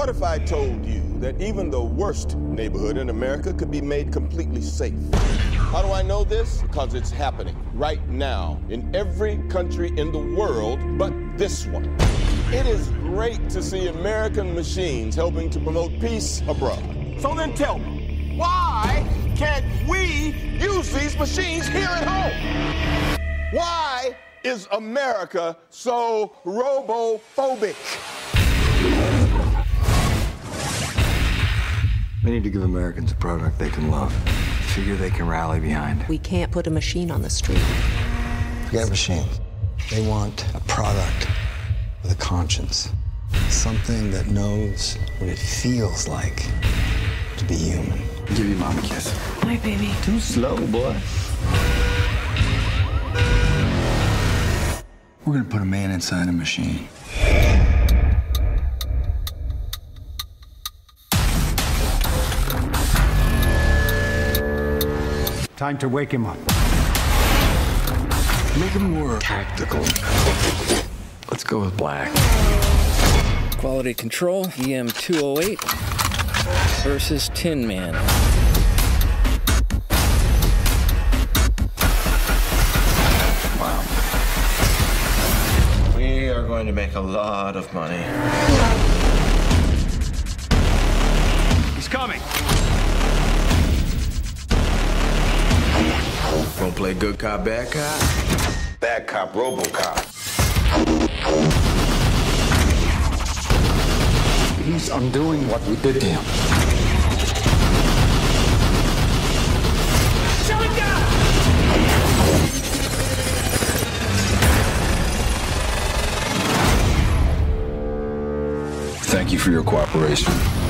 What if I told you that even the worst neighborhood in America could be made completely safe? How do I know this? Because it's happening right now in every country in the world but this one. It is great to see American machines helping to promote peace abroad. So then tell me, why can't we use these machines here at home? Why is America so robophobic? Need to give Americans a product they can love. Figure they can rally behind. We can't put a machine on the street. Forget machines. They want a product with a conscience. Something that knows what it feels like to be human. Give your mom a kiss. Hi, baby. Too slow, boy. We're gonna put a man inside a machine. Time to wake him up. Make him more tactical. Let's go with black. Quality Control, EM 208 versus Tin Man. Wow. We are going to make a lot of money. Gonna play good cop, bad cop? Bad cop, Robocop. He's undoing what we did to him. Thank you for your cooperation.